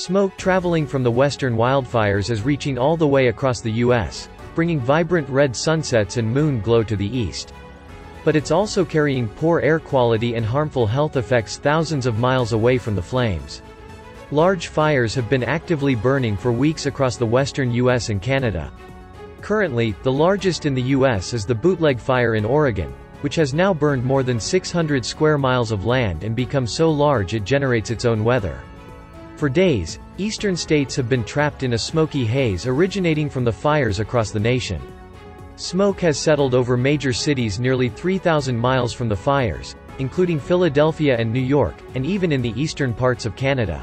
Smoke traveling from the western wildfires is reaching all the way across the U.S., bringing vibrant red sunsets and moon glow to the east. But it's also carrying poor air quality and harmful health effects thousands of miles away from the flames. Large fires have been actively burning for weeks across the western U.S. and Canada. Currently, the largest in the U.S. is the Bootleg Fire in Oregon, which has now burned more than 600 square miles of land and become so large it generates its own weather. For days, eastern states have been trapped in a smoky haze originating from the fires across the nation. Smoke has settled over major cities nearly 3,000 miles from the fires, including Philadelphia and New York, and even in the eastern parts of Canada.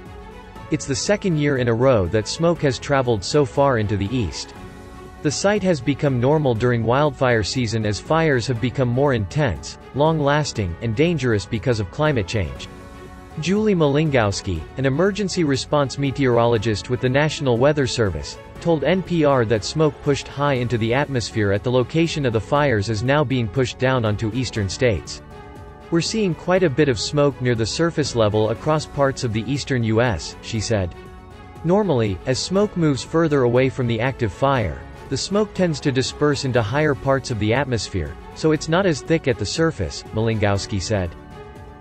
It's the second year in a row that smoke has traveled so far into the east. The sight has become normal during wildfire season as fires have become more intense, long-lasting, and dangerous because of climate change. Julie Malingowski, an emergency response meteorologist with the National Weather Service, told NPR that smoke pushed high into the atmosphere at the location of the fires is now being pushed down onto eastern states. We're seeing quite a bit of smoke near the surface level across parts of the eastern U.S., she said. Normally, as smoke moves further away from the active fire, the smoke tends to disperse into higher parts of the atmosphere, so it's not as thick at the surface, Malingowski said.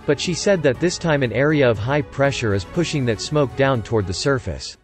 But she said that this time an area of high pressure is pushing that smoke down toward the surface.